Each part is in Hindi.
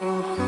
Uh-huh.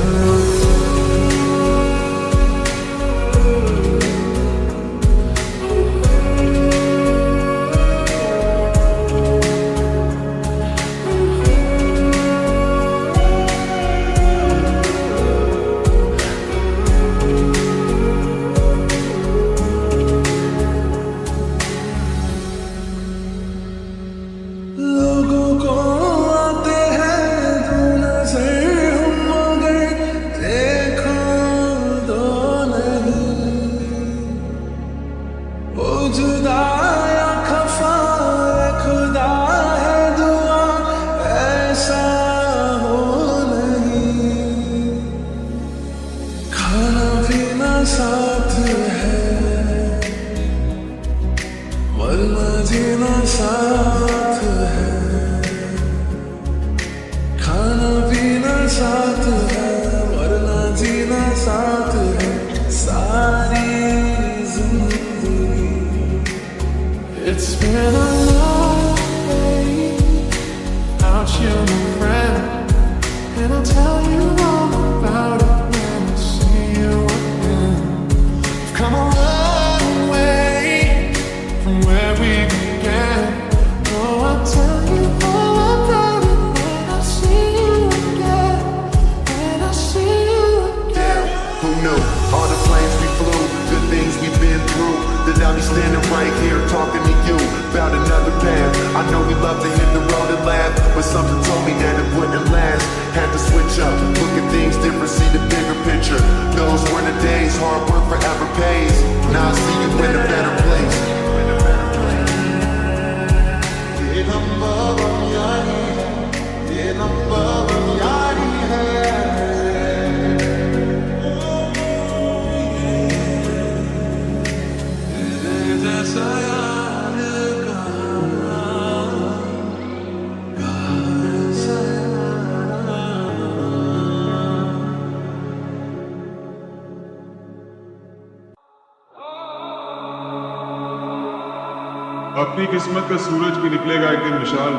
किस्मत का सूरज भी निकलेगा एक दिन विशाल।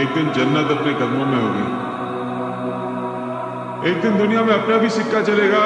एक दिन जन्नत अपने कदमों में होगी। एक दिन दुनिया में अपना भी सिक्का चलेगा।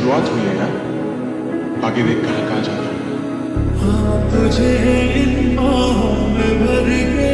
शुरुआत हुई है ना? आगे देख कहा कहाँ जाता हाँ, तुझे भर के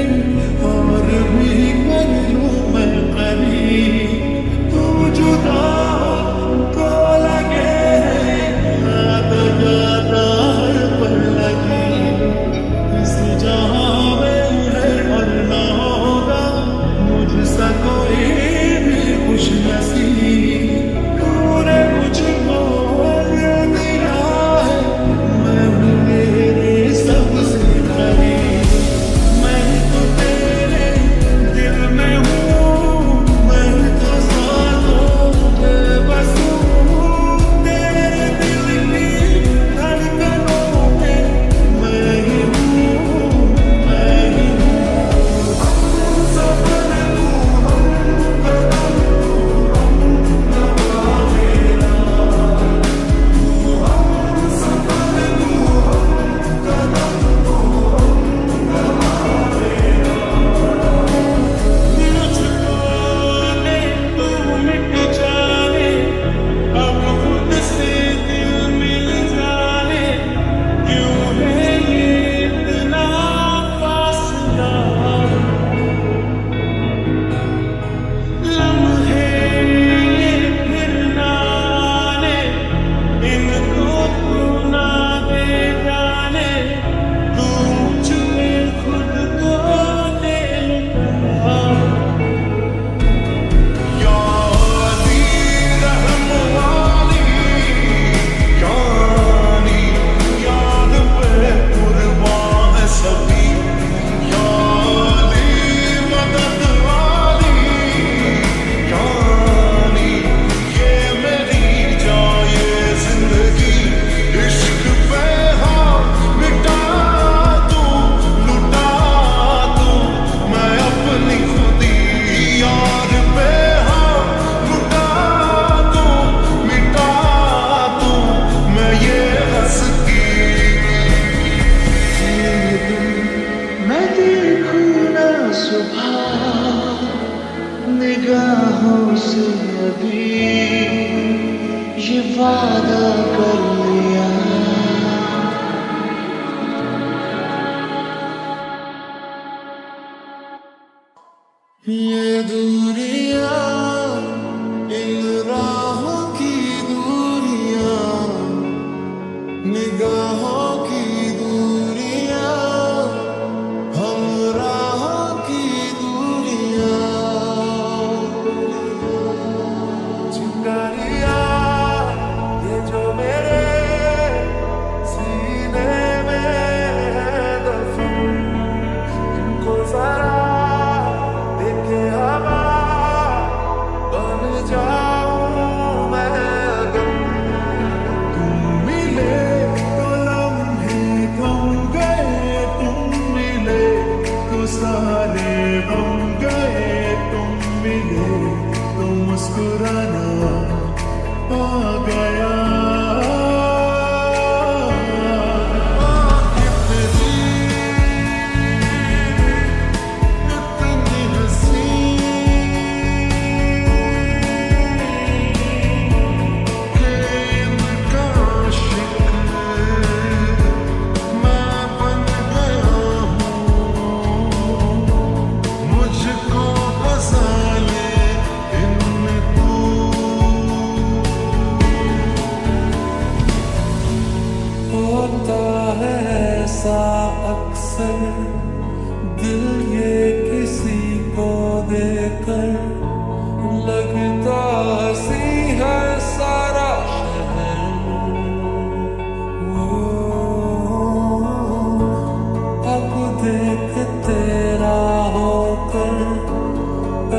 एक तेरा होकर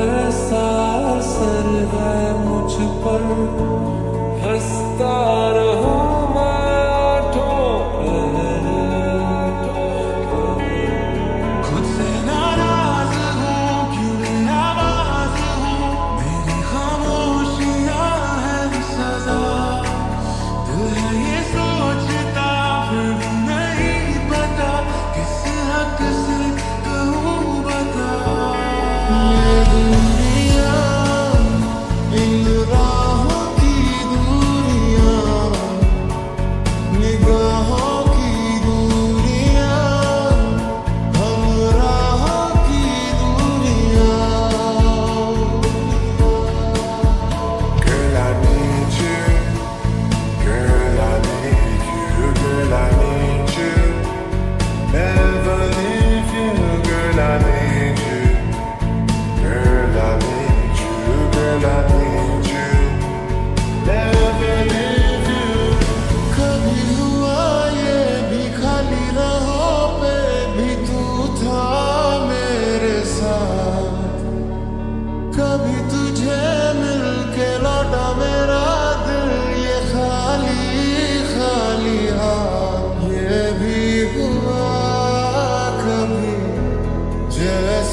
ऐसा असर है मुझ पर हंसता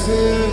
sin.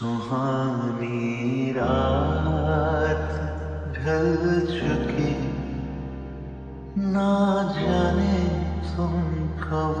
सुहानी रात ढल चुकी। ना जाने तुम कब